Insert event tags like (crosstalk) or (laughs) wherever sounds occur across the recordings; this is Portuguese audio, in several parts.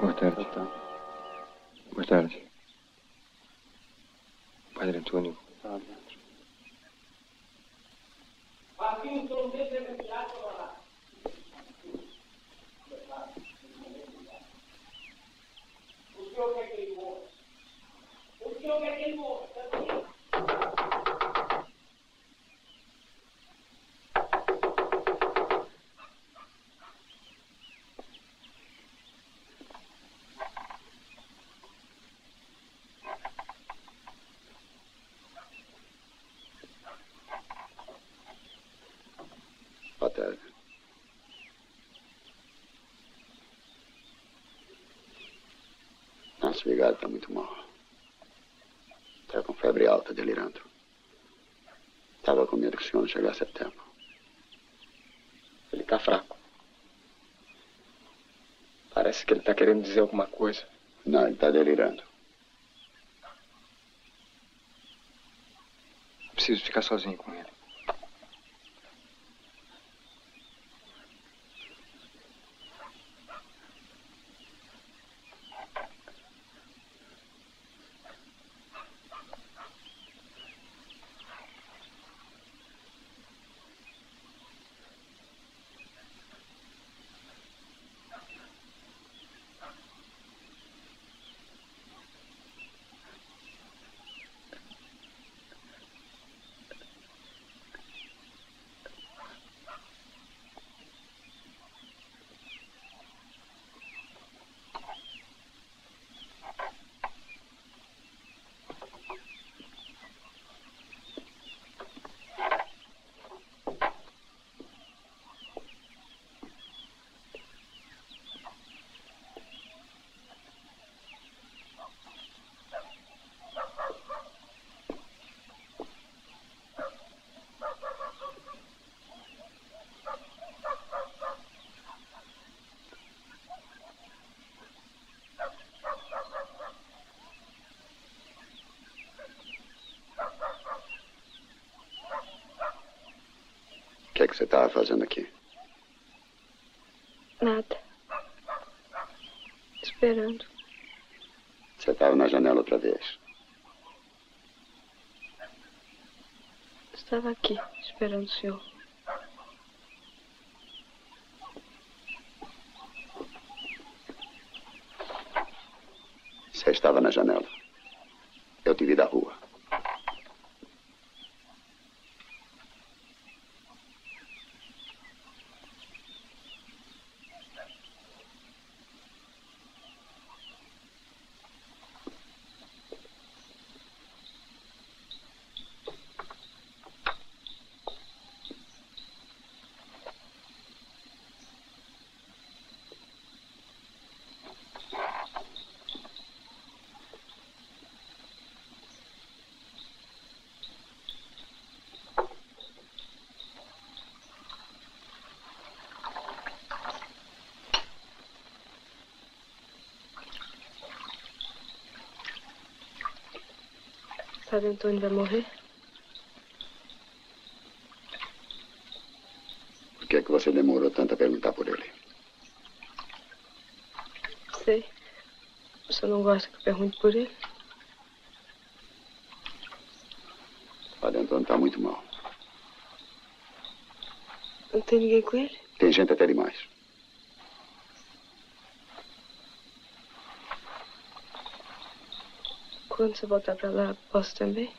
Boa tarde. Boa tarde. Boa tarde. Padre Antônio. Ah, O senhor quer que ele morra? O senhor quer que ele morra? Vigário está muito mal. Está com febre alta, delirando. Estava com medo que o senhor não chegasse a tempo. Ele tá fraco. Parece que ele tá querendo dizer alguma coisa. Não, ele está delirando. Preciso ficar sozinho com ele. Que que você estava fazendo aqui? Nada. Esperando. Você estava na janela outra vez. Estava aqui, esperando o senhor. Você estava na janela. Eu te vi da rua. Padre Antônio vai morrer? Por que, é que você demorou tanto a perguntar por ele? Sei. Senhor não gosta que eu pergunte por ele? Padre Antônio está muito mal. Não tem ninguém com ele? Tem gente até demais. Quando você voltar pra lá, posso também?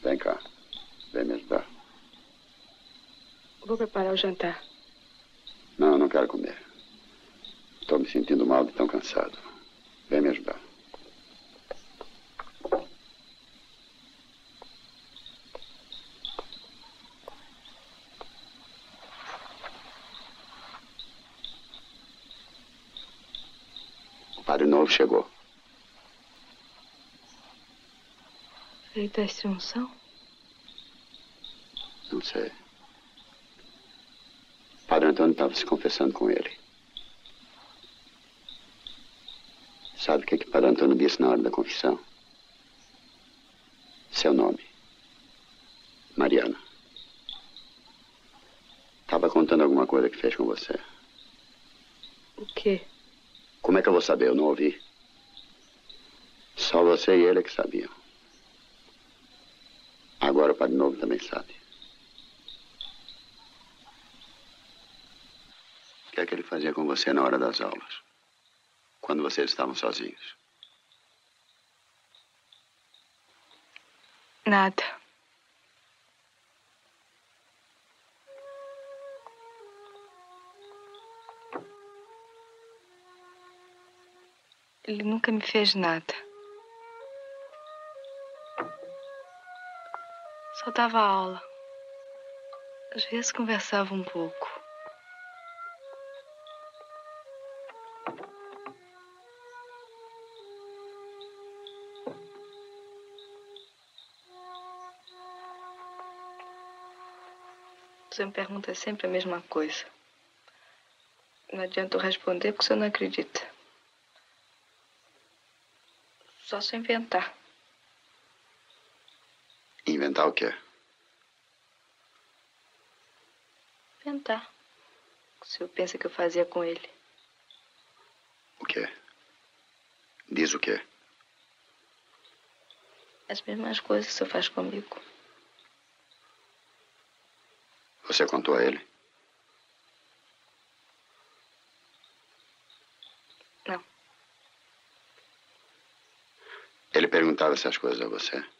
Vem cá. Vem me ajudar. Vou preparar o jantar. Não, não quero comer. Estou me sentindo mal de tão cansado. Vem me ajudar. O padre novo chegou. Ele tá extrunção? Não sei. Padre Antônio estava se confessando com ele. Sabe o que, que o padre Antônio disse na hora da confissão? Seu nome? Mariana. Estava contando alguma coisa que fez com você. O quê? Como é que eu vou saber? Eu não ouvi. Só você e ele é que sabiam. Agora o Padre Novo também sabe. O que é que ele fazia com você na hora das aulas? Quando vocês estavam sozinhos? Nada. Ele nunca me fez nada. Só dava aula. Às vezes conversava um pouco. Você me pergunta sempre a mesma coisa. Não adianta eu responder porque você não acredita. Só se inventar. Inventar o quê? Inventar. O senhor pensa que eu fazia com ele. O quê? Diz o quê? As mesmas coisas que o senhor faz comigo. Você contou a ele? Não. Ele perguntava essas coisas a você?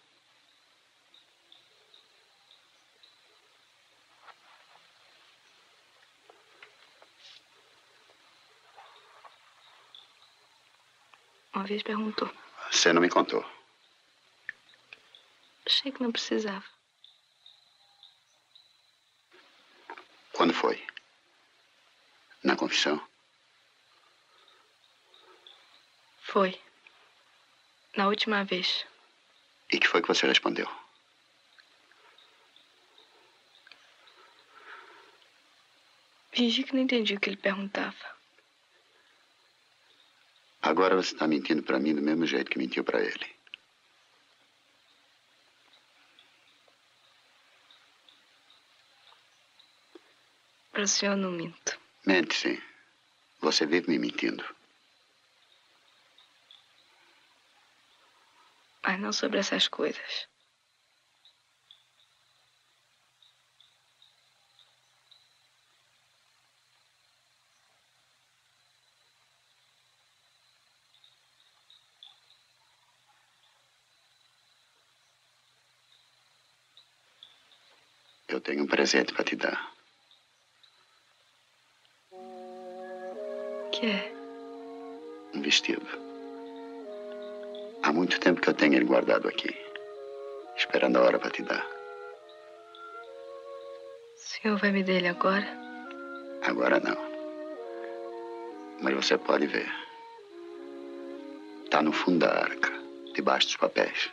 Uma vez perguntou. Você não me contou. Achei que não precisava. Quando foi? Na confissão? Foi. Na última vez. E que foi que você respondeu? Fingi que não entendi o que ele perguntava. Agora você está mentindo para mim do mesmo jeito que mentiu para ele. Para o senhor não minto. Mente, sim. Você vive me mentindo. Mas não sobre essas coisas. Eu tenho um presente para te dar. Que é? Um vestido. Há muito tempo que eu tenho ele guardado aqui. Esperando a hora para te dar. O senhor vai me dar ele agora? Agora não. Mas você pode ver. Tá no fundo da arca, debaixo dos papéis.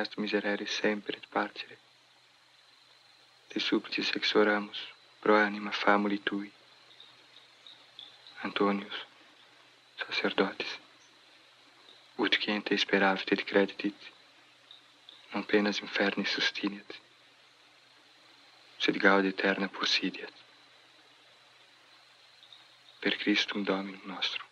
Est miserere sempre et partere, te supplicis exoramus pro anima famuli tui. Antonius, sacerdotes, ut quiente speravit et creditit, non penas inferni sustinet, sed gaude eterna possidiat. Per Christum Dominum nostrum.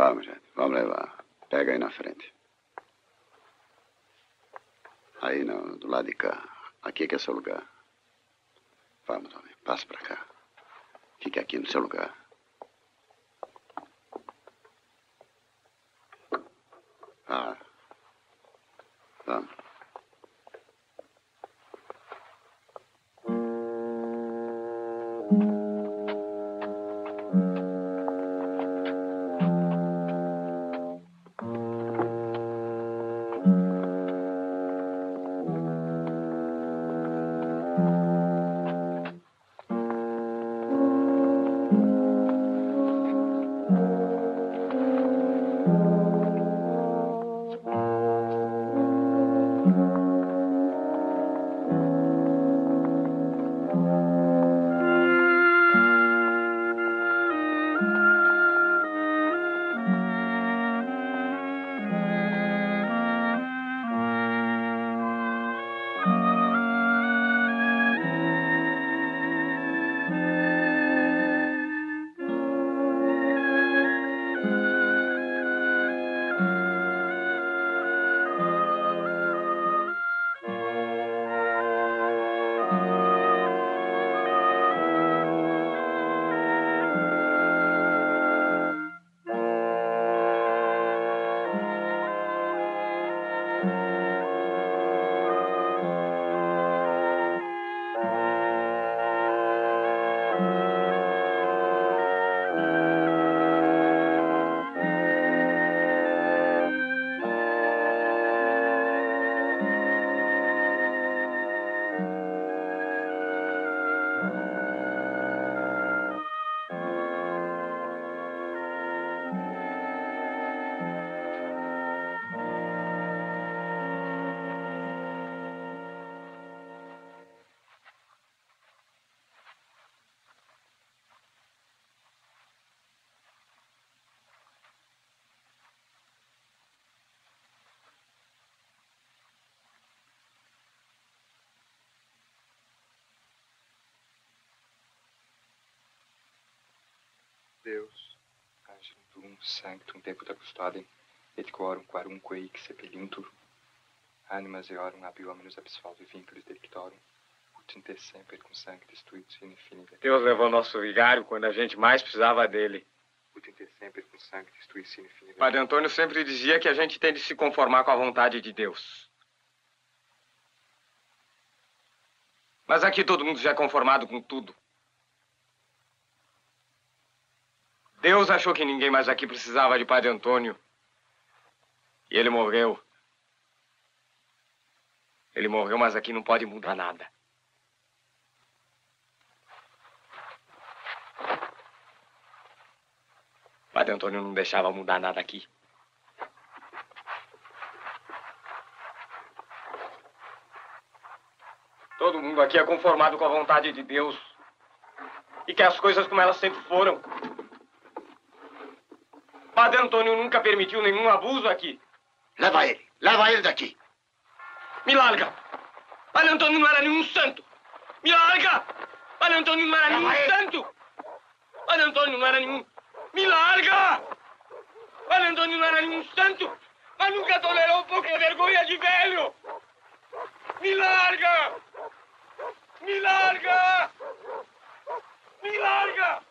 Vamos, gente. Vamos levar. Pega aí na frente. Aí, no, do lado de cá. Aqui que é seu lugar. Vamos, homem. Passe pra cá. Fique aqui no seu lugar. Deus, angelum tuum sanctum deputa custodem, et quorum quarumque hic sepeliuntur, animas eorum ab hominus absfalvi vinculis delictorum, ut in te semper cum sanctis tuit sine finita, Deus levou nosso vigário quando a gente mais precisava dele. ut in te semper cum sanctis tuit sine finita, Padre Antônio sempre dizia que a gente tem de se conformar com a vontade de Deus. Mas aqui todo mundo já é conformado com tudo. Deus achou que ninguém mais aqui precisava de Padre Antônio. E ele morreu. Ele morreu, mas aqui não pode mudar nada. Padre Antônio não deixava mudar nada aqui. Todo mundo aqui é conformado com a vontade de Deus. E quer as coisas como elas sempre foram. Padre Antônio nunca permitiu nenhum abuso aqui. Leva ele. Leva ele daqui. Me larga! Padre Antônio não era nenhum santo! Me larga! Padre Antônio não era nenhum santo! Padre Antônio não era nenhum... Me larga! Padre Antônio não era nenhum santo! Mas nunca tolerou pouca vergonha de velho! Me larga! Me larga! Me larga!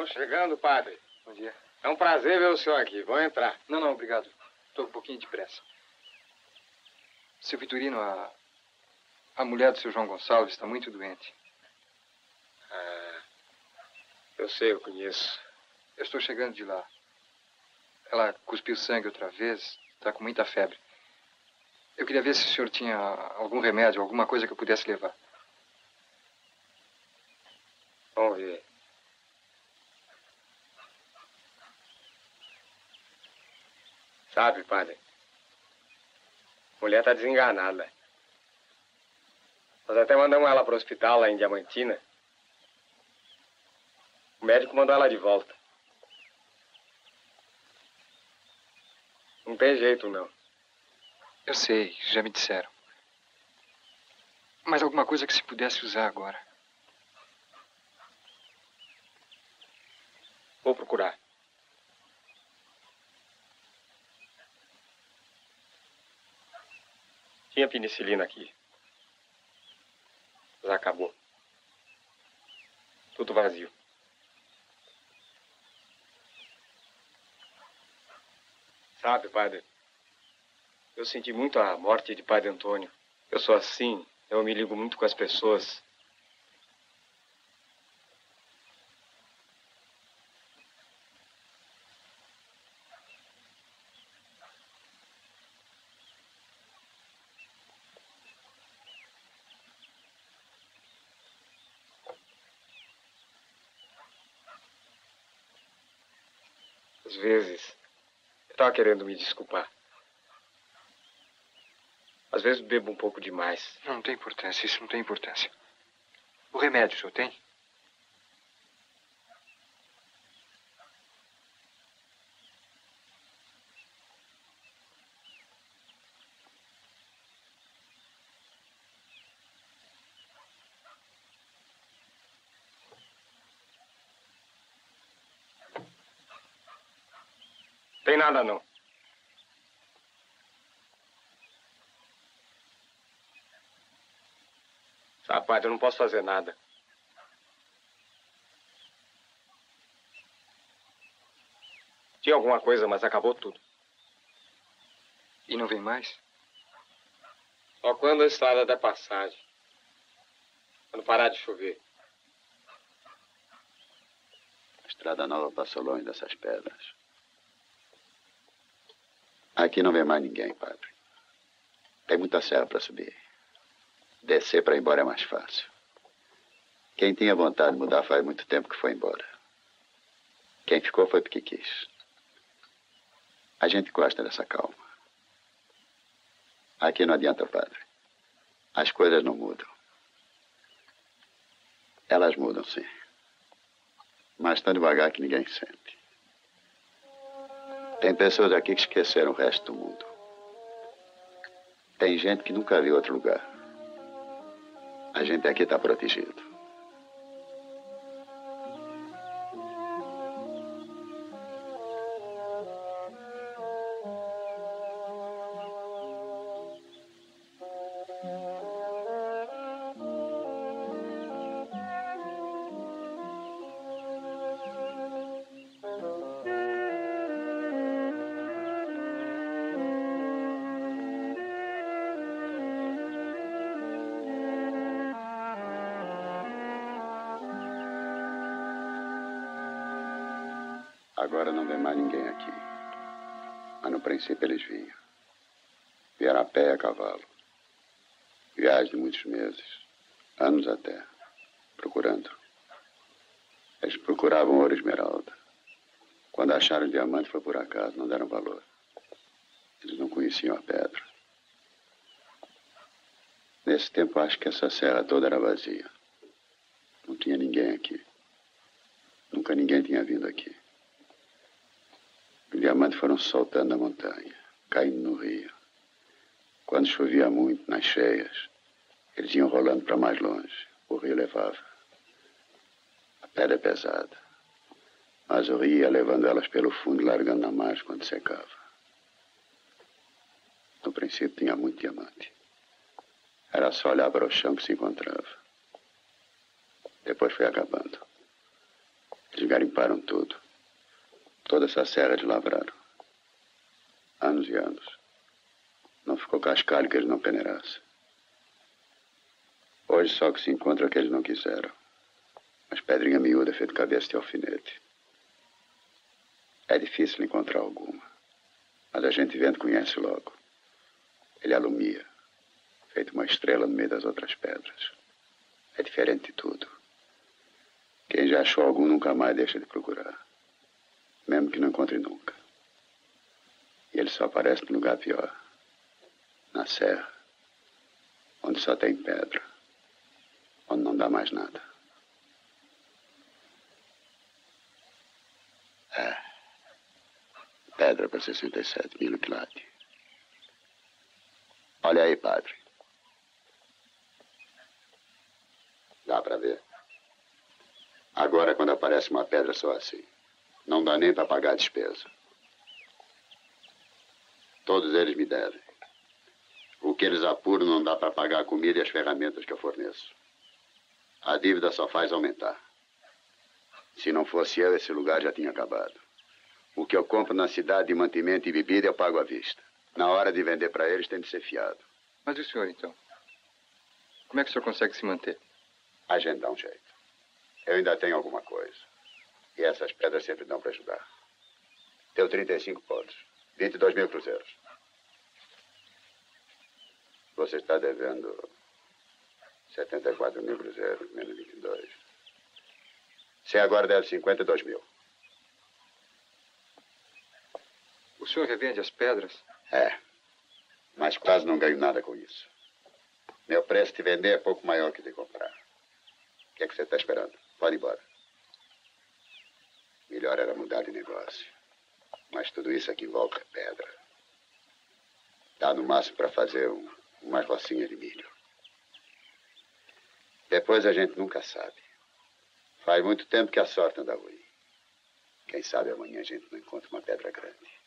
Estou chegando, padre. Bom dia. É um prazer ver o senhor aqui. Vou entrar. Não, não, obrigado. Estou um pouquinho de pressa. Seu Vitorino, a, a mulher do seu João Gonçalves está muito doente. Ah, eu sei, eu conheço. Eu estou chegando de lá. Ela cuspiu sangue outra vez, está com muita febre. Eu queria ver se o senhor tinha algum remédio, alguma coisa que eu pudesse levar. Vamos ver. Sabe, padre? Mulher tá desenganada. Nós até mandamos ela pro hospital lá em Diamantina. O médico mandou ela de volta. Não tem jeito, não. Eu sei, já me disseram. Mas alguma coisa que se pudesse usar agora. Vou procurar. Tinha penicilina aqui. Já acabou. Tudo vazio. Sabe, padre? Eu senti muito a morte de Padre Antônio. Eu sou assim, eu me ligo muito com as pessoas. Estava querendo me desculpar. Às vezes bebo um pouco demais. Não, não tem importância, isso não tem importância. O remédio, o senhor tem? Nada não. Padre, eu não posso fazer nada. Tinha alguma coisa, mas acabou tudo. E não vem mais? Só quando a estrada der passagem. Quando parar de chover. A estrada nova passou longe dessas pedras. Aqui não vem mais ninguém, padre. Tem muita serra para subir. Descer para ir embora é mais fácil. Quem tinha vontade de mudar faz muito tempo que foi embora. Quem ficou foi porque quis. A gente gosta dessa calma. Aqui não adianta, padre. As coisas não mudam. Elas mudam, sim. Mas tão devagar que ninguém sente. Tem pessoas aqui que esqueceram o resto do mundo. Tem gente que nunca viu outro lugar. A gente aqui está protegido. Diamante foi por acaso, não deram valor. Eles não conheciam a pedra. Nesse tempo acho que essa serra toda era vazia. Não tinha ninguém aqui. Nunca ninguém tinha vindo aqui. Os diamantes foram soltando da montanha, caindo no rio. Quando chovia muito, nas cheias, eles iam rolando para mais longe. O rio levava. A pedra é pesada. Mas rio ia levando elas pelo fundo, largando na margem quando secava. No princípio tinha muito diamante. Era só olhar para o chão que se encontrava. Depois foi acabando. Eles garimparam tudo. Toda essa serra de lavraram. Anos e anos. Não ficou cascalho que eles não peneirassem. Hoje só que se encontra o que eles não quiseram. As pedrinhas miúdas feito cabeça de alfinete. Difícil encontrar alguma. Mas a gente vendo conhece logo. Ele alumia, feito uma estrela no meio das outras pedras. É diferente de tudo. Quem já achou algum nunca mais deixa de procurar. Mesmo que não encontre nunca. E ele só aparece no lugar pior. Na serra. Onde só tem pedra. Onde não dá mais nada. Pedra para 67 mil quilates. Olha aí, padre. Dá para ver? Agora, quando aparece uma pedra só assim, não dá nem para pagar a despesa. Todos eles me devem. O que eles apuram não dá para pagar a comida e as ferramentas que eu forneço. A dívida só faz aumentar. Se não fosse eu, esse lugar já tinha acabado. O que eu compro na cidade de mantimento e bebida eu pago à vista. Na hora de vender para eles tem de ser fiado. Mas e o senhor, então? Como é que o senhor consegue se manter? A gente dá um jeito. Eu ainda tenho alguma coisa. E essas pedras sempre dão para ajudar. Deu 35 pontos. 22 mil cruzeiros. Você está devendo 74 mil cruzeiros, menos 22. Você agora deve 52 mil. O senhor revende as pedras? É. Mas quase não ganho nada com isso. Meu preço de vender é pouco maior que de comprar. O que é que você está esperando? Pode ir embora. Melhor era mudar de negócio. Mas tudo isso aqui é pedra. Dá no máximo para fazer um, uma rocinha de milho. Depois a gente nunca sabe. Faz muito tempo que a sorte anda ruim. Quem sabe amanhã a gente não encontra uma pedra grande.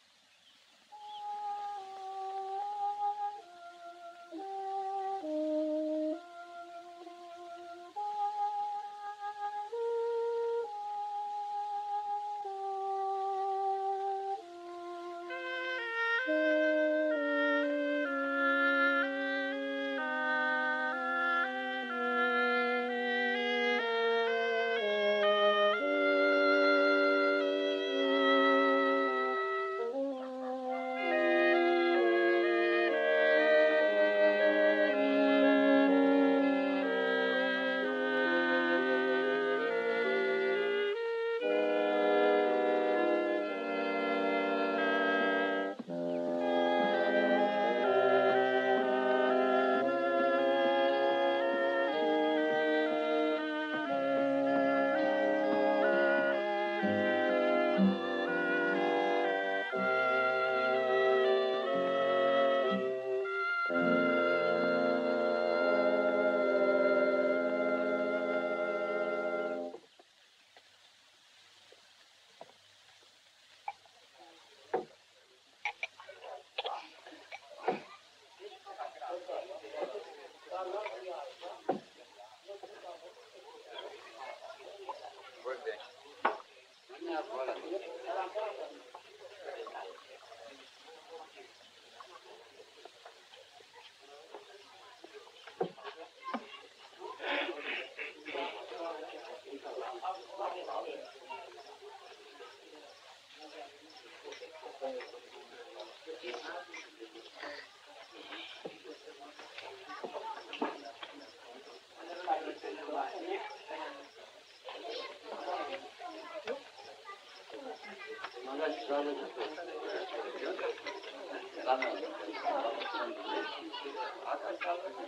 Thank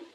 you.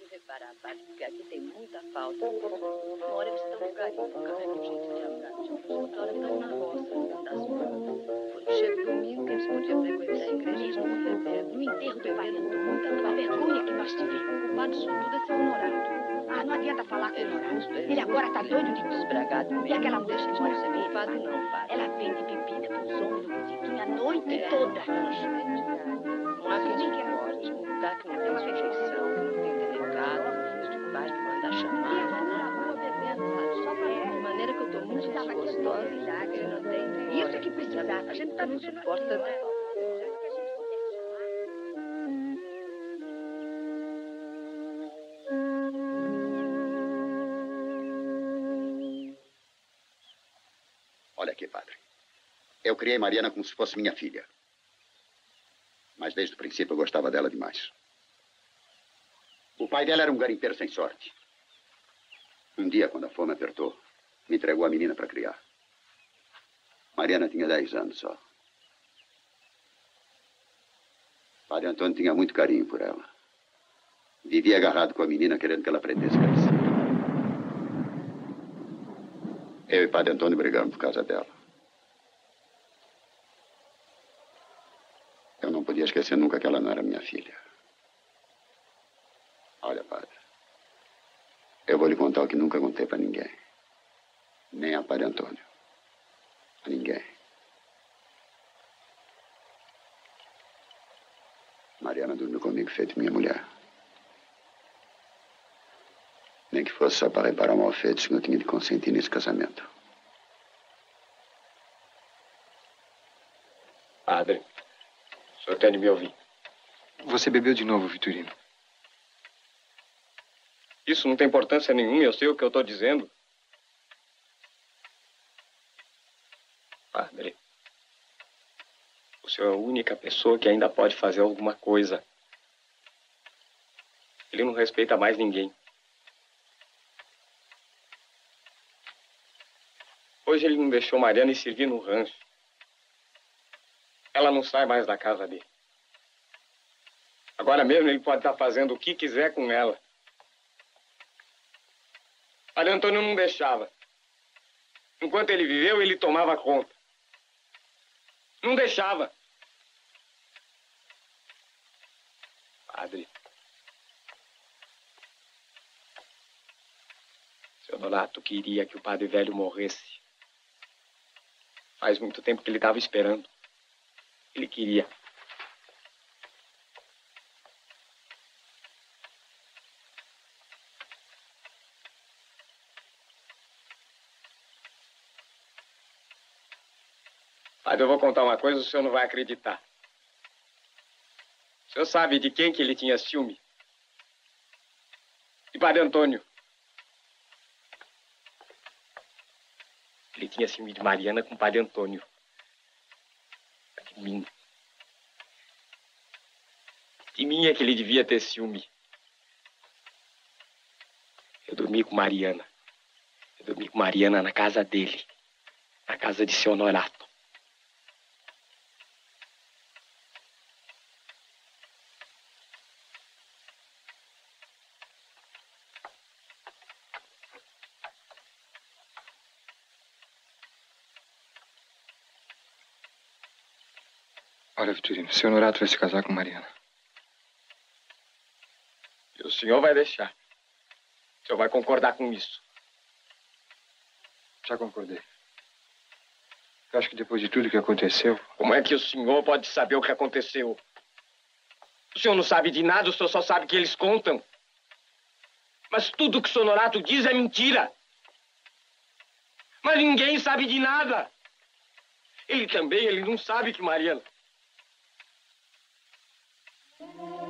De reparar, Padre, porque aqui tem muita falta. Uma hora eles estão no garimpo, carregam gente de abate. Outra hora estão na roça, das manas. Quando chega domingo, que eles podiam frequentar a igreja, eles não frequentam. No enterro do pai muita a vergonha que nós tivemos. O culpado disso tudo é seu honorário. Ah, não adianta falar com É é Ele agora tá doido de tudo. E aquela Não não mora ser com culpado, ele, não, Padre. Ela vende bebida pros homens do vizinho a noite É, toda. é. Não há quem suporte. Um lugar que não tem sujeição, que não tem delegado, de pai que manda chamar. De maneira que eu tô muito desgostosa. Ele não Isso que precisava. A gente tá não suporta criei Mariana como se fosse minha filha. Mas desde o princípio eu gostava dela demais. O pai dela era um garimpeiro sem sorte. Um dia, quando a fome apertou, me entregou a menina para criar. Mariana tinha 10 anos só. Padre Antônio tinha muito carinho por ela. Vivia agarrado com a menina, querendo que ela aprendesse a crescer. Eu e Padre Antônio brigamos por causa dela. Eu não podia esquecer nunca que ela não era minha filha. Olha, padre. Eu vou lhe contar o que nunca contei para ninguém. Nem a Padre Antônio. A ninguém. Mariana dormiu comigo feito minha mulher. Nem que fosse só para reparar mal feito, eu tinha de consentir nesse casamento. Padre, o senhor tem de me ouvir. Você bebeu de novo, Vitorino. Isso não tem importância nenhuma, eu sei o que eu estou dizendo. Padre, o senhor é a única pessoa que ainda pode fazer alguma coisa. Ele não respeita mais ninguém. Hoje ele não deixou Mariana ir servir no rancho. Ela não sai mais da casa dele. Agora mesmo ele pode estar fazendo o que quiser com ela. Padre Antônio não deixava. Enquanto ele viveu, ele tomava conta. Não deixava. Padre. Seu Donato queria que o padre velho morresse. Faz muito tempo que ele estava esperando. Ele queria. Padre, eu vou contar uma coisa, o senhor não vai acreditar. O senhor sabe de quem que ele tinha ciúme? De Padre Antônio. Ele tinha ciúme de Mariana com Padre Antônio. De mim. De mim é que ele devia ter ciúme. Eu dormi com Mariana. Eu dormi com Mariana na casa dele. Na casa de seu Honorato. Olha, Vitorino, seu Norato vai se casar com Mariana. E o senhor vai deixar. O senhor vai concordar com isso. Já concordei. Eu acho que depois de tudo que aconteceu, Como é que o senhor pode saber o que aconteceu? O senhor não sabe de nada, o senhor só sabe que eles contam. Mas tudo que o Sonorato diz é mentira. Mas ninguém sabe de nada. Ele também, ele não sabe que Mariana. Essa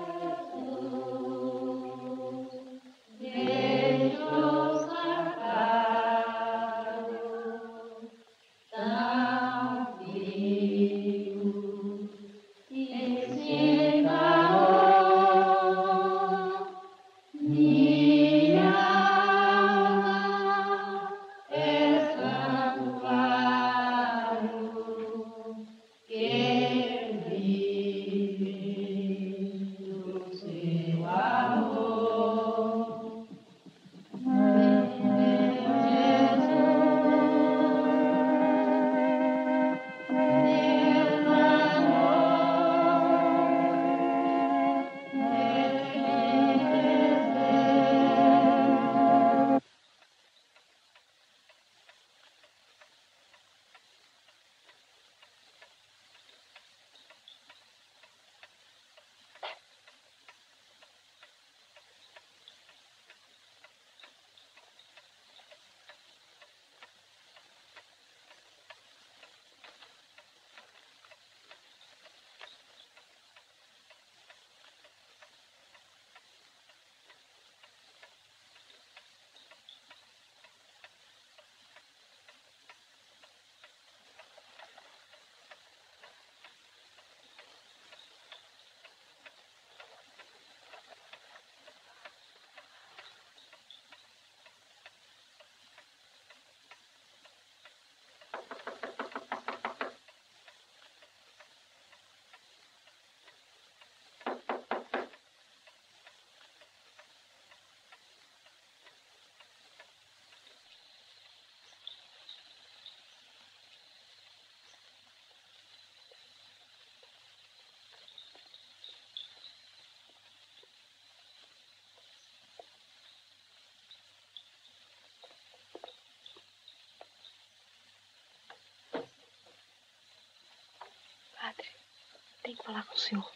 tenho que falar com o senhor.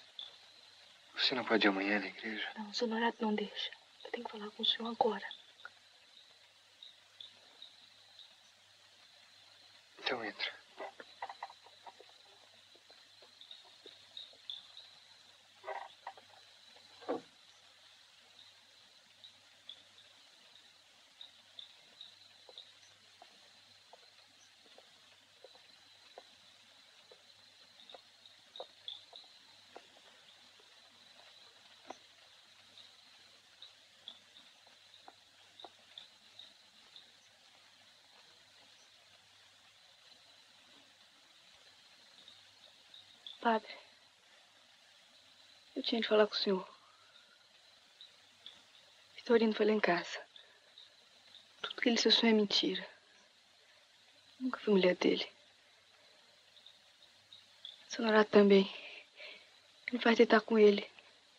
Você não pode ir amanhã na igreja? Não, o Norato não deixa. Eu tenho que falar com o senhor agora. Então entra. Padre, eu tinha de falar com o senhor. Vitorino foi lá em casa. Tudo que ele se sonha é mentira. Nunca fui mulher dele. Norato também. Ele vai deitar com ele.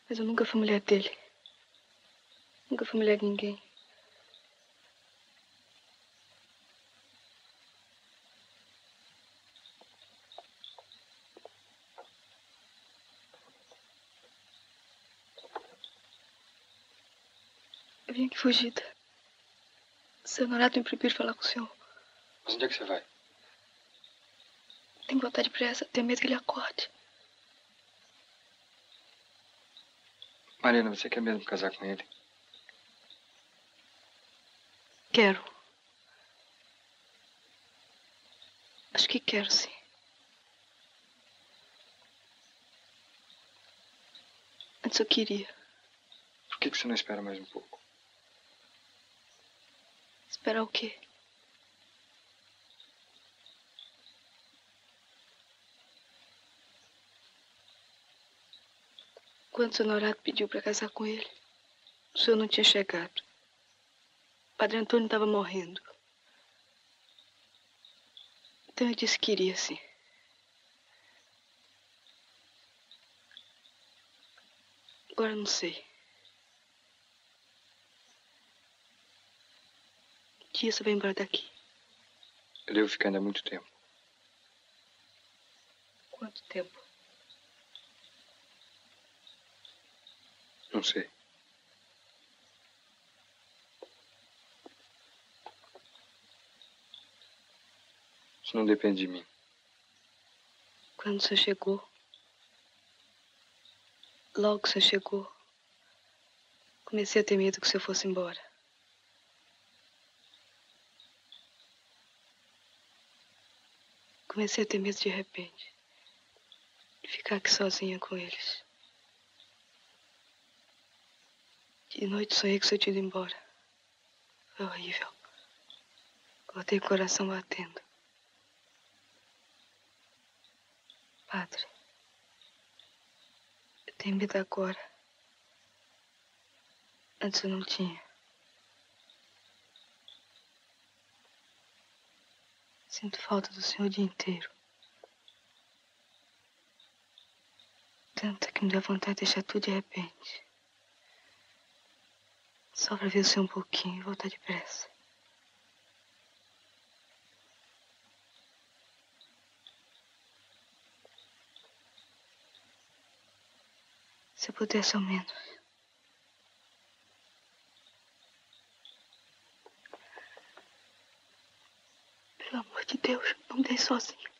Mas eu nunca fui mulher dele. Nunca fui mulher de ninguém. Fugida. Seu Norato me proibiu de falar com o senhor. Mas onde é que você vai? Tenho vontade de pressa. Tenho medo que ele acorde. Mariana, você quer mesmo casar com ele? Quero. Acho que quero, sim. Antes eu queria. Por que você não espera mais um pouco? Esperar o quê? Quando o seu Norato pediu para casar com ele, o senhor não tinha chegado. O Padre Antônio estava morrendo. Então eu disse que iria, sim. Agora não sei. Que você vai embora daqui? Eu devo ficar ainda muito tempo. Quanto tempo? Não sei. Isso não depende de mim. Quando você chegou, logo que você chegou, comecei a ter medo que você fosse embora. Comecei a ter medo de repente. De ficar aqui sozinha com eles. De noite sonhei que você tinha ido embora. Foi horrível. Botei o coração batendo. Padre, eu tenho medo agora. Antes eu não tinha. Sinto falta do senhor o dia inteiro. Tanta que me dá vontade de deixar tudo de repente. Só pra ver o senhor um pouquinho e voltar depressa. Se eu pudesse ao menos. Pelo amor de Deus, não me deixe sozinha.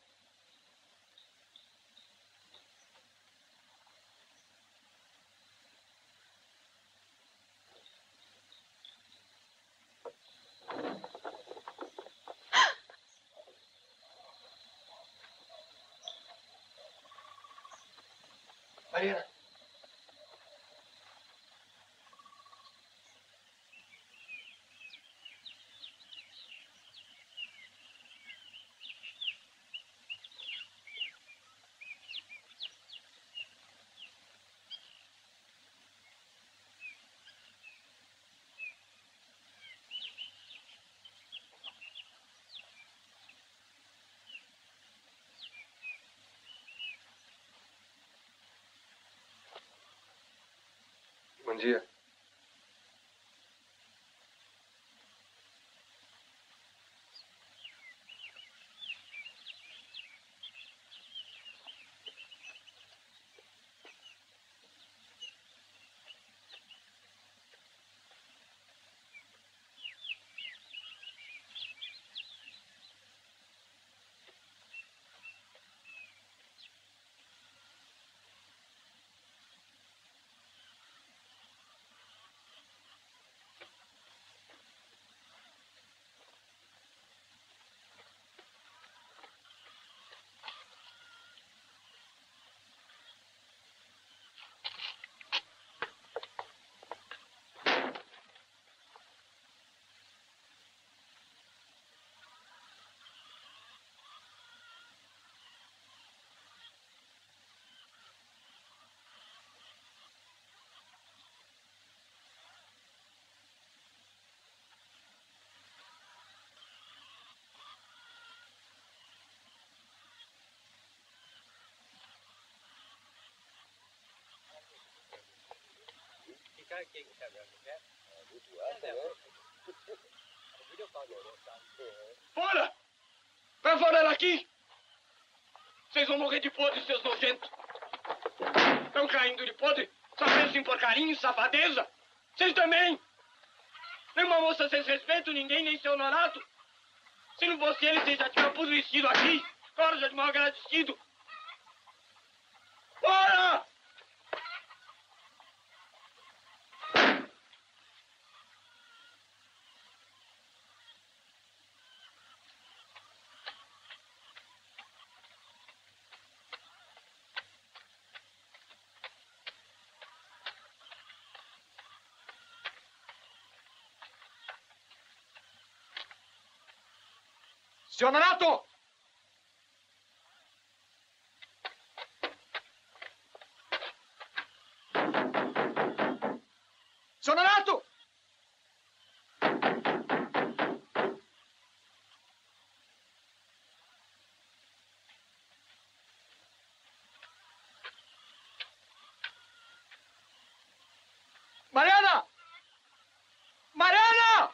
Bom dia. Fora! Pra fora daqui! Vocês vão morrer de podre, seus nojentos! Estão caindo de podre? Só pensam em porcaria, safadeza? Vocês também! Nenhuma moça vocês respeitam ninguém, nem seu honorato! Se não fosse ele, vocês já tinham apodrecido aqui! Corja de mal agradecido! Fora! Senhor Nonato! Senhor Nonato! Mariana! Mariana!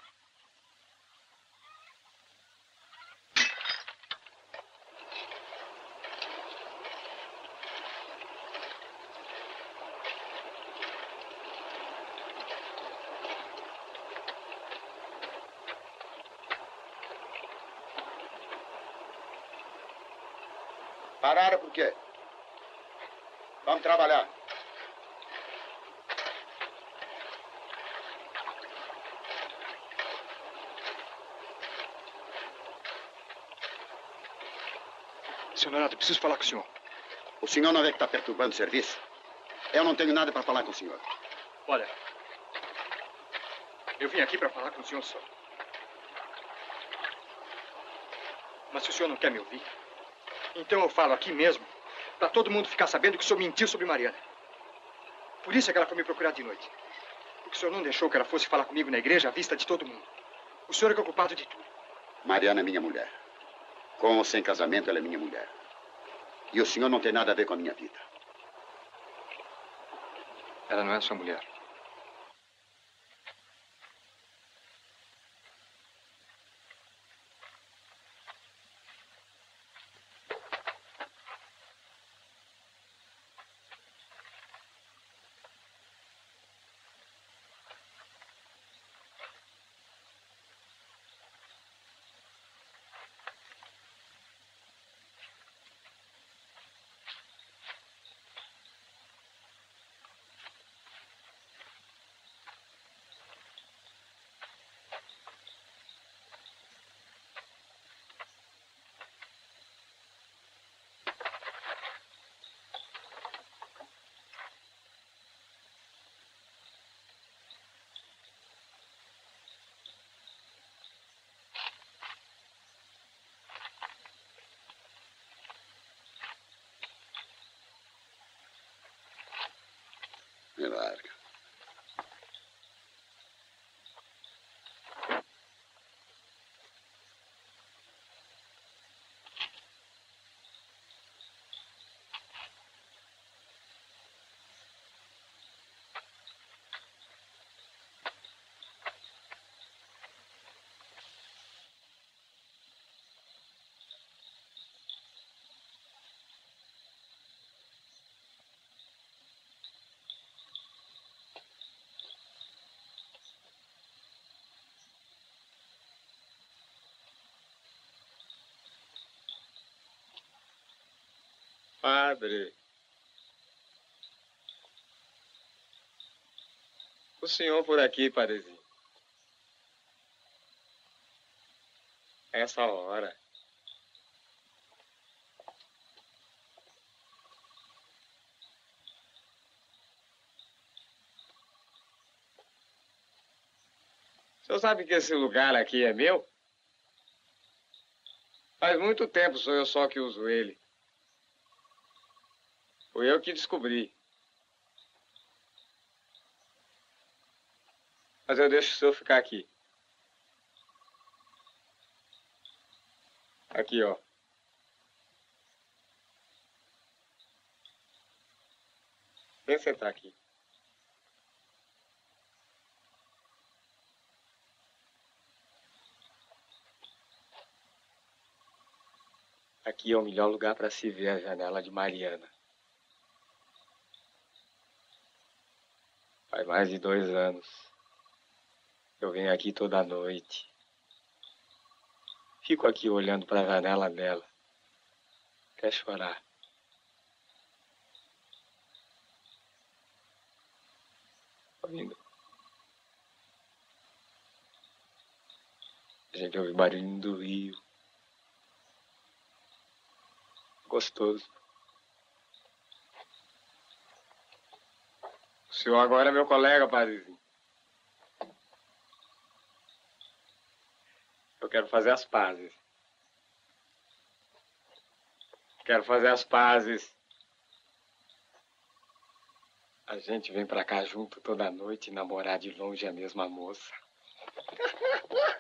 Pararam por quê? Vamos trabalhar. Senhor Nonato, preciso falar com o senhor. O senhor não vê que está perturbando o serviço? Eu não tenho nada para falar com o senhor. Olha, eu vim aqui para falar com o senhor só. Mas se o senhor não quer me ouvir, então eu falo aqui mesmo, para todo mundo ficar sabendo que o senhor mentiu sobre Mariana. Por isso é que ela foi me procurar de noite. Porque o senhor não deixou que ela fosse falar comigo na igreja à vista de todo mundo. O senhor é que é o culpado de tudo. Mariana é minha mulher. Com ou sem casamento, ela é minha mulher. E o senhor não tem nada a ver com a minha vida. Ela não é sua mulher. Me Padre. O senhor por aqui, padrezinho. Essa hora. O senhor sabe que esse lugar aqui é meu? Faz muito tempo sou eu só que uso ele. Foi eu que descobri. Mas eu deixo o senhor ficar aqui. Aqui, ó. Vem sentar aqui. Aqui é o melhor lugar para se ver a janela de Mariana. Faz mais de dois anos. Eu venho aqui toda noite. Fico aqui olhando para a janela dela. Quer chorar. Ouvindo. A gente ouve barulho do rio. Gostoso. Senhor agora é meu colega, padrezinho. Eu quero fazer as pazes. Quero fazer as pazes. A gente vem pra cá junto toda noite namorar de longe a mesma moça. (laughs)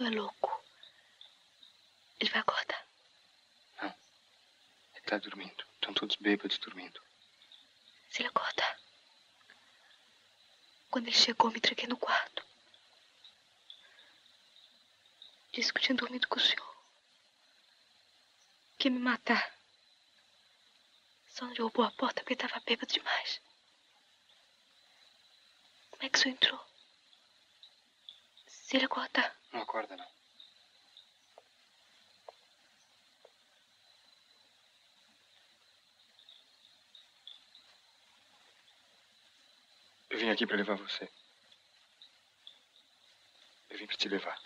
senhor é louco. Ele vai acordar. Ele tá dormindo. Estão todos bêbados dormindo. Se ele acordar. Quando ele chegou, me tranquei no quarto. Disse que tinha dormido com o senhor. Que ia me matar. Só não derrubou a porta porque estava bêbado demais. Como é que o senhor entrou? Se ele acordar. Não acorda, não. Eu vim aqui pra levar você. Eu vim pra te levar.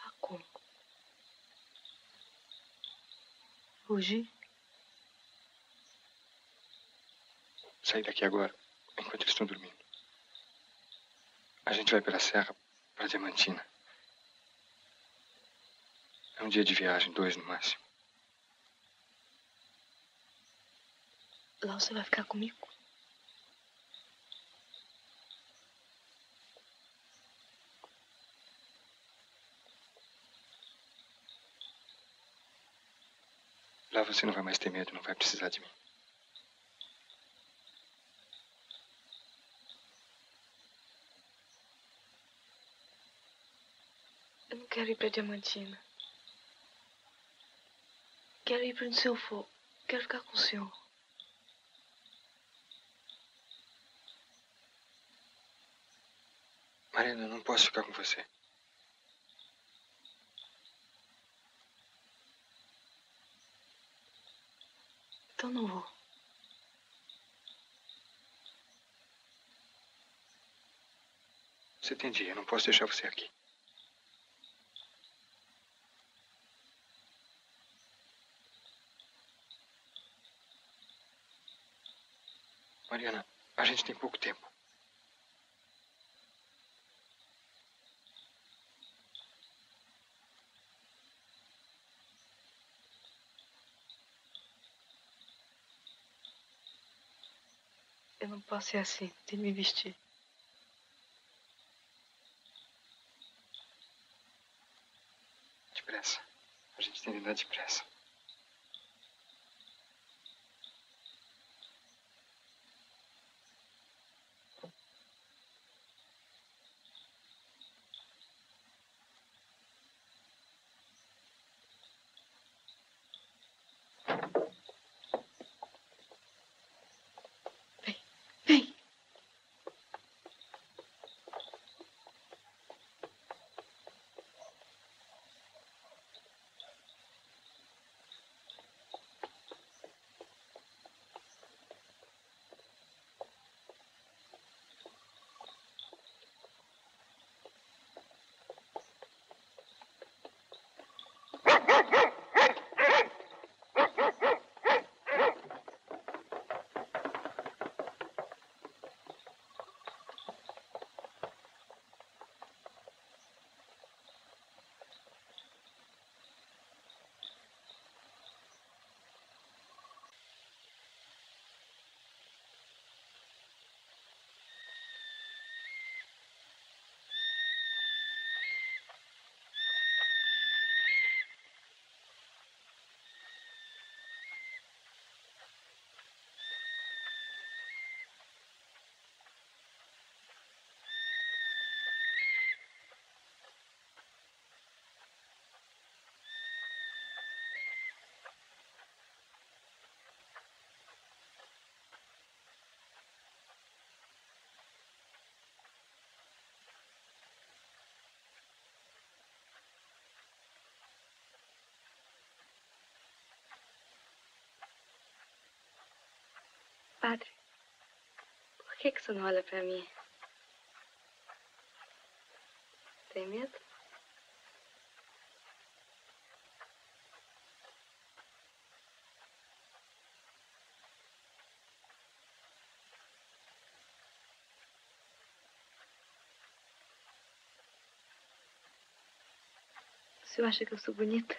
Ah, como? Fugir? Sair daqui agora, enquanto eles estão dormindo. A gente vai pela serra para Diamantina. É um dia de viagem, dois no máximo. Lá você vai ficar comigo? Lá você não vai mais ter medo, não vai precisar de mim. Quero ir pra Diamantina. Quero ir pra onde o senhor for. Quero ficar com o senhor. Mariana, eu não posso ficar com você. Então não vou. Você tem dia, eu não posso deixar você aqui. Mariana, a gente tem pouco tempo. Eu não posso ser assim. Tem que me vestir. Depressa. A gente tem que andar depressa. Padre, por que, que você não olha pra mim? Tem medo? Senhor acha que eu sou bonita?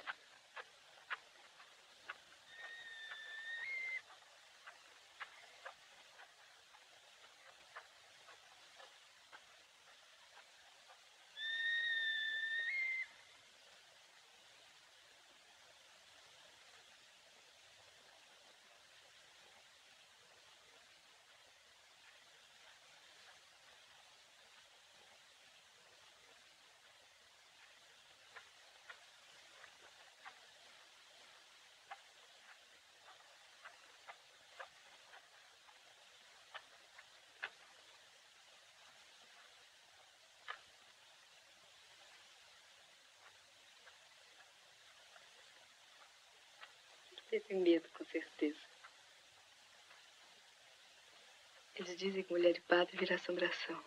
teve medo, com certeza. Eles dizem que mulher de padre vira assombração.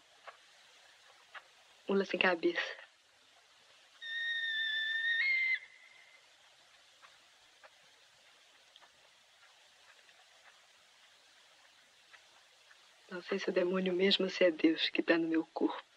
Mula sem cabeça. Não sei se é o demônio mesmo ou se é Deus que está no meu corpo.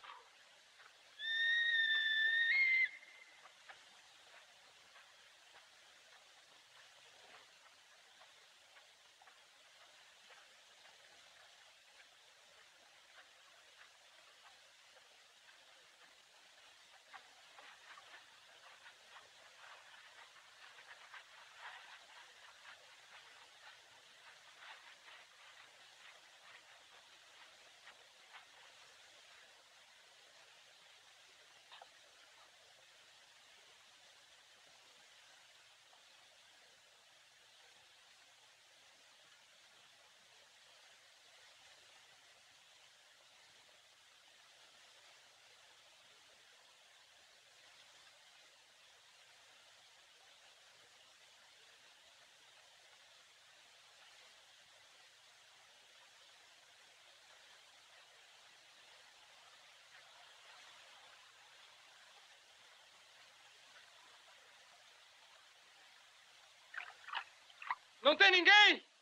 Não tem ninguém!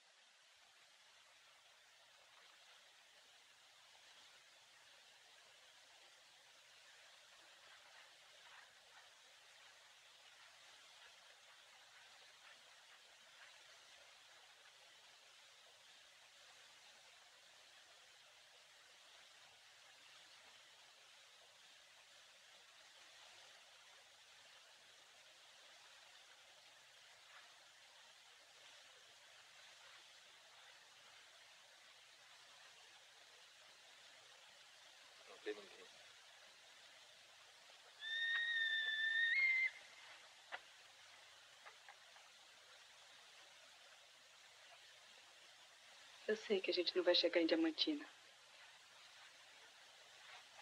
Eu sei que a gente não vai chegar em Diamantina.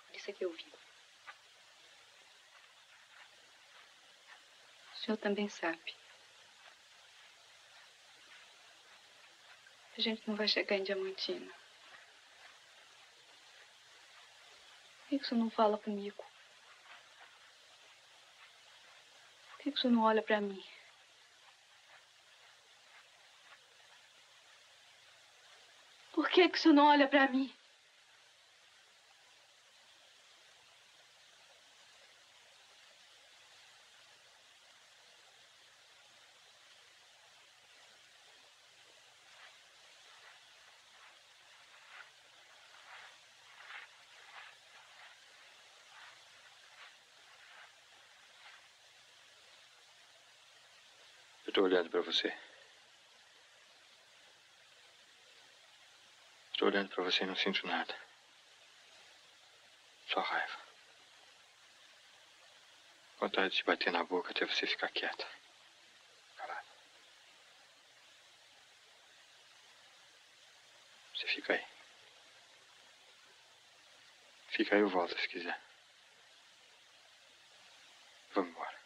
Por isso é que eu vim. O senhor também sabe. A gente não vai chegar em Diamantina. Por que senhor não fala comigo? Por que senhor não olha para mim? Por que o senhor não olha para mim? Eu tô olhando pra você. Olhando pra você e não sinto nada. Só raiva. Vontade de bater na boca até você ficar quieta. Calada. Você fica aí. Fica aí, eu volto se quiser. Vamos embora.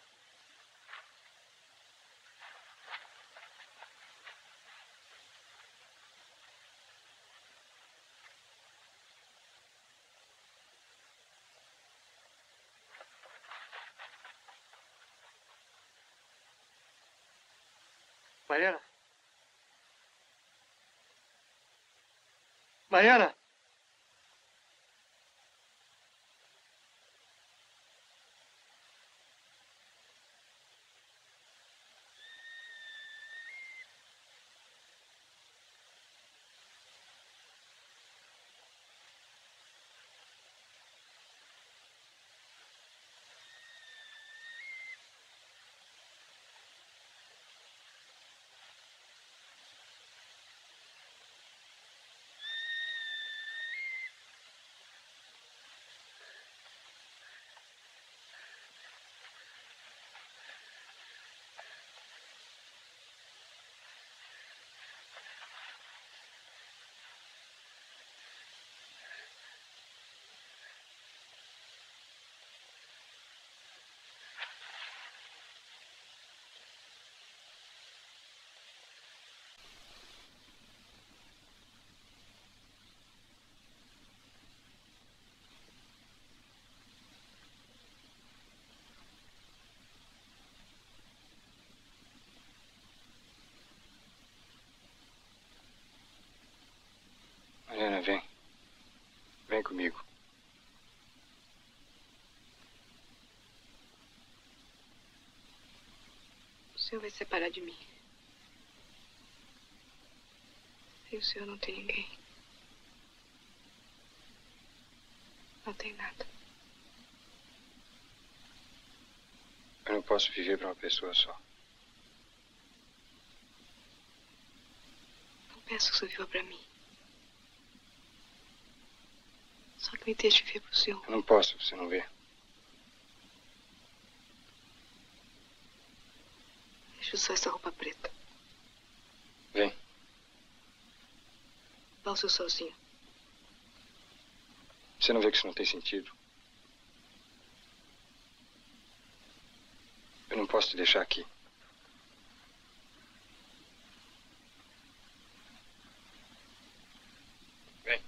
Mariana? Mariana? Senhor vai se separar de mim. E o senhor não tem ninguém. Não tem nada. Eu não posso viver para uma pessoa só. Não peço que o senhor viva pra mim. Só que me deixe viver pro senhor. Eu não posso, você não vê. Deixa só essa roupa preta. Vem. Senhor sozinho. Você não vê que isso não tem sentido? Eu não posso te deixar aqui. Vem.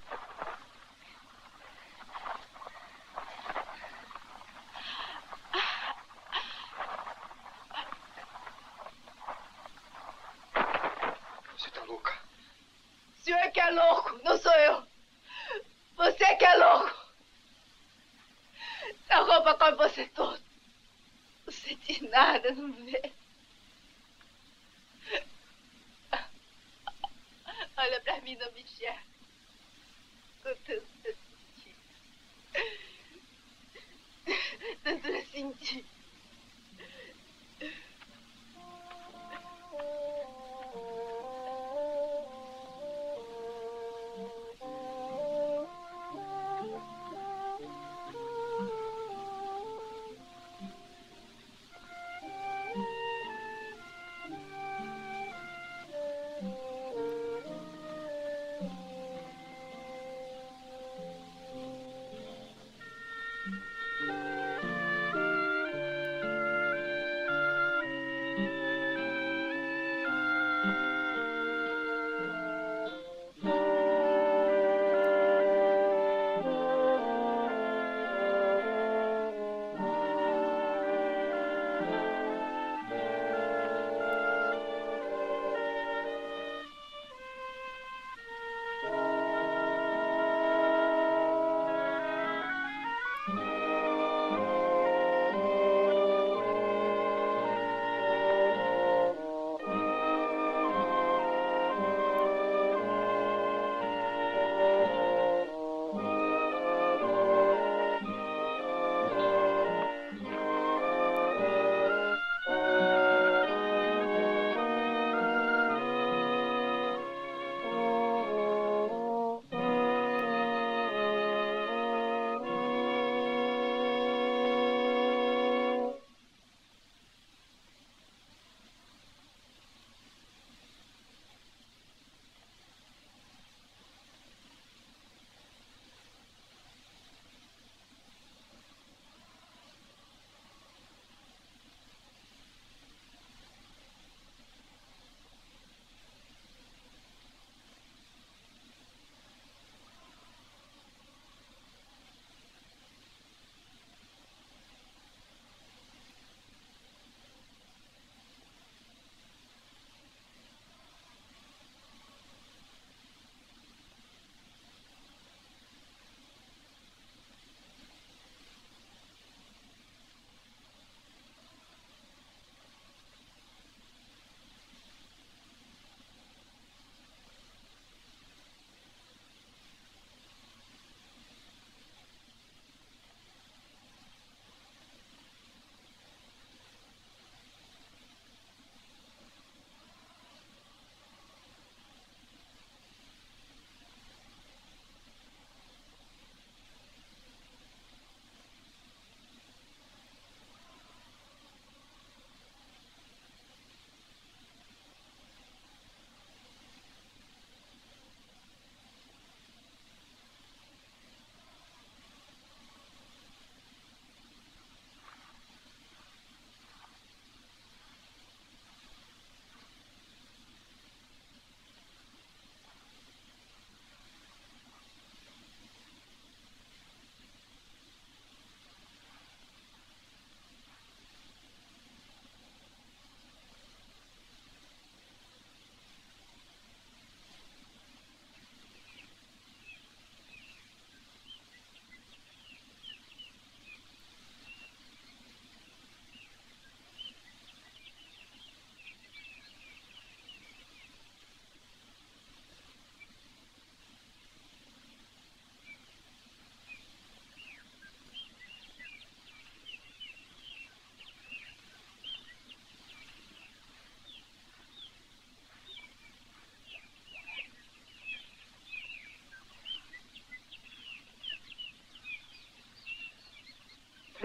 Você tá louca. O senhor é que é louco, não sou eu. Você é que é louco. A roupa cobre você todo. Não sente nada, não vê? Olha pra mim, não me enxerga. Com tanto sentir. Tanto sentir.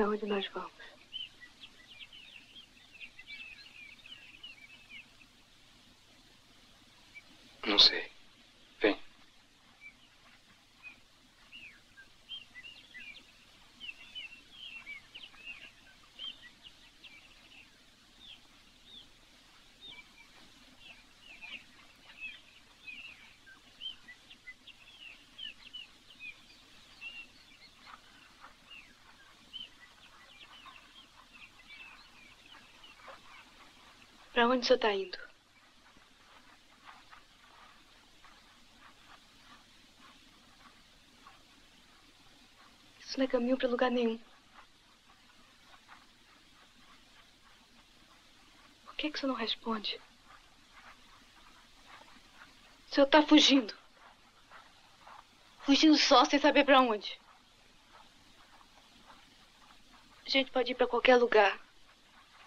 Para onde nós vamos? Não sei. Vem. Para onde senhor está indo? Isso não é caminho para lugar nenhum. Por que, que você não responde? O senhor está fugindo. Fugindo só, sem saber para onde. A gente pode ir para qualquer lugar.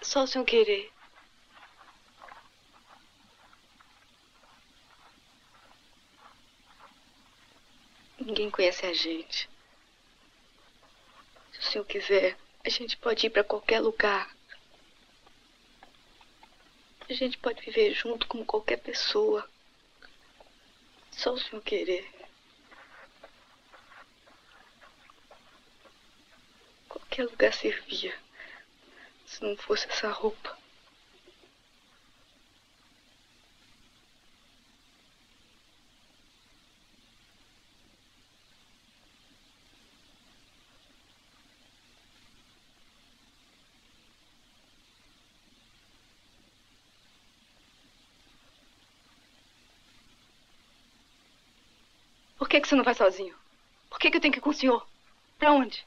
Só o senhor querer. Ninguém conhece a gente. Se o senhor quiser, a gente pode ir para qualquer lugar. A gente pode viver junto como qualquer pessoa. Só o senhor querer. Qualquer lugar servia. Se não fosse essa roupa. Que, que você não vai sozinho? Por que, que eu tenho que ir com o senhor? Pra onde?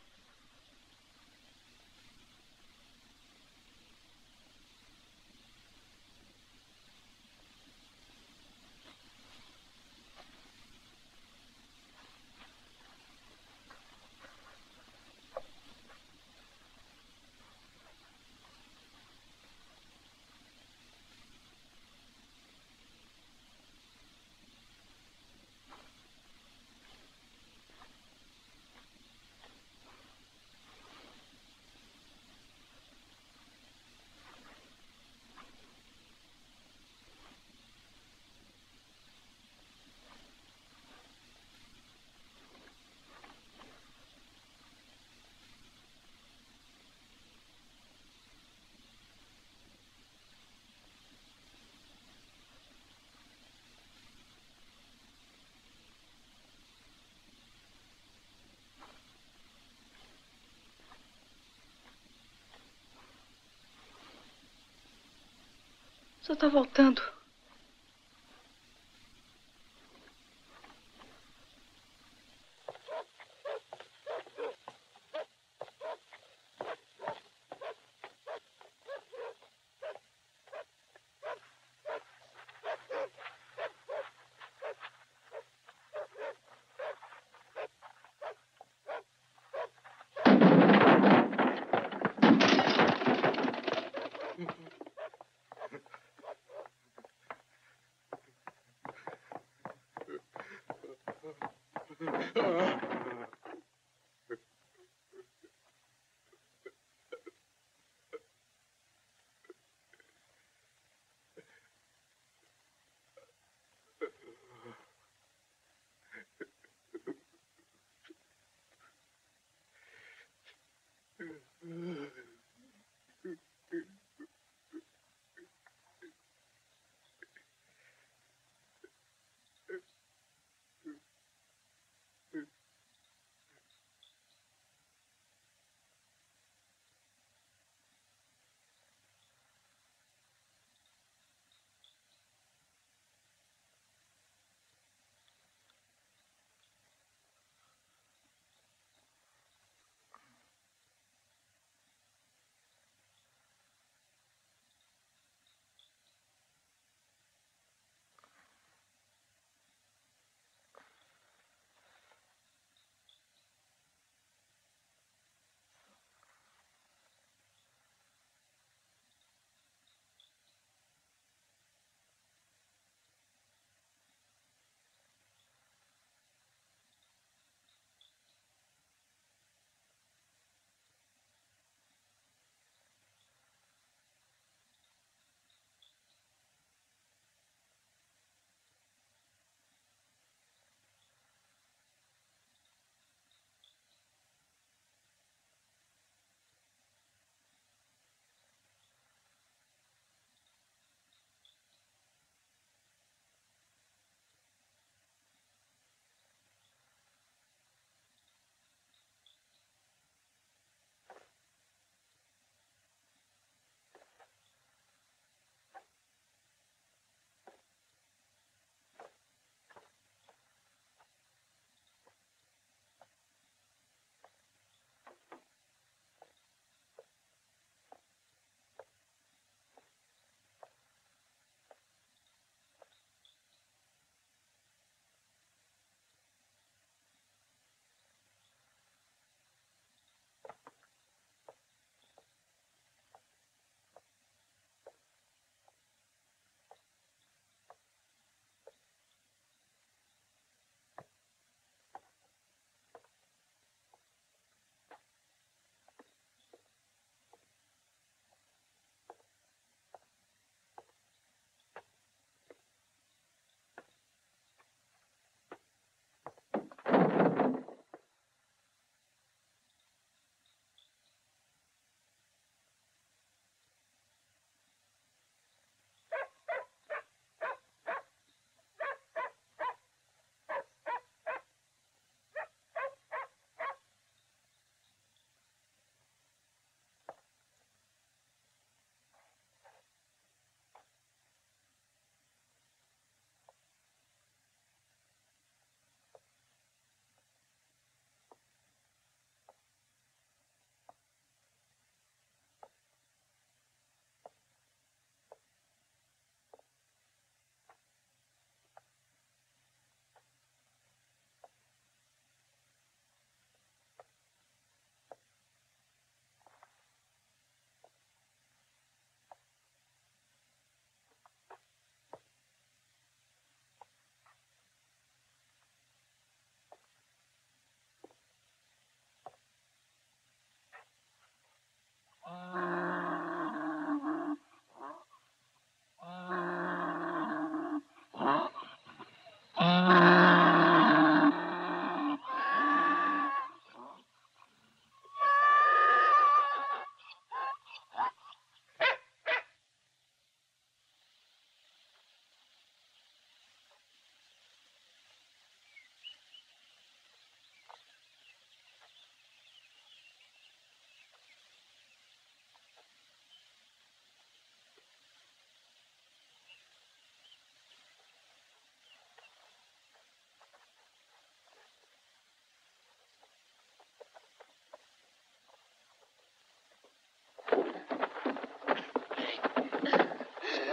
Senhor tá voltando.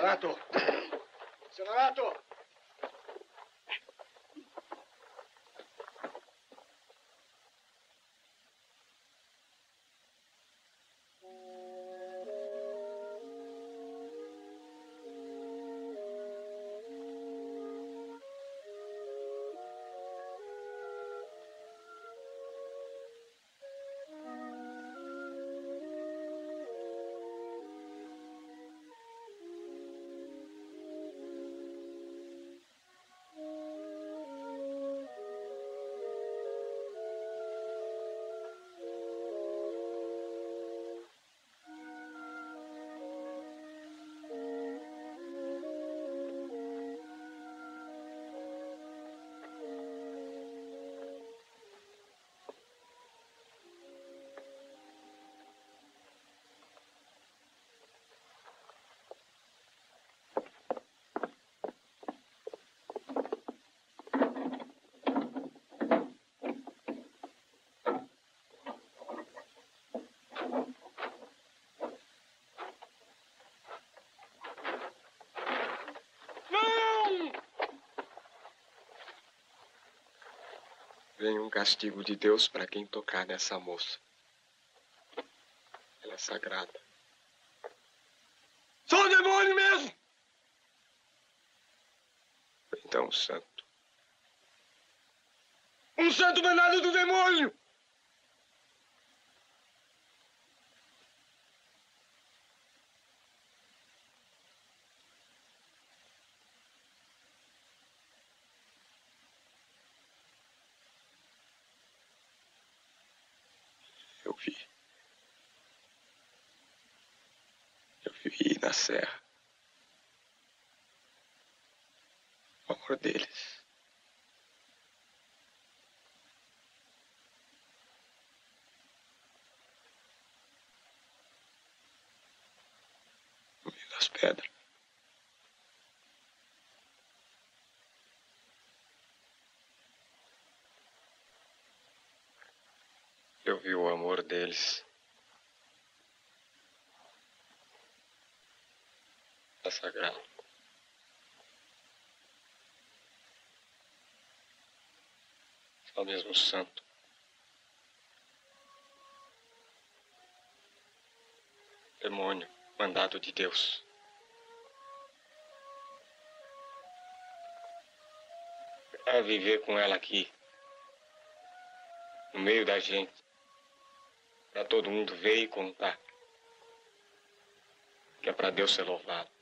Sono arrivato. Sono Salato! Vem um castigo de Deus para quem tocar nessa moça. Ela é sagrada. Sou o demônio mesmo! Então, santo. Um santo mandado do demônio! Eu vi. Eu vi na serra. O amor deles. Das pedras. Eu vi o amor deles. Sagrado. Só mesmo santo. Demônio, mandado de Deus. A viver com ela aqui, no meio da gente, para todo mundo ver e contar. Que é para Deus ser louvado.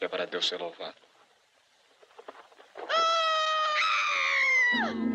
É para Deus ser louvado. Ah!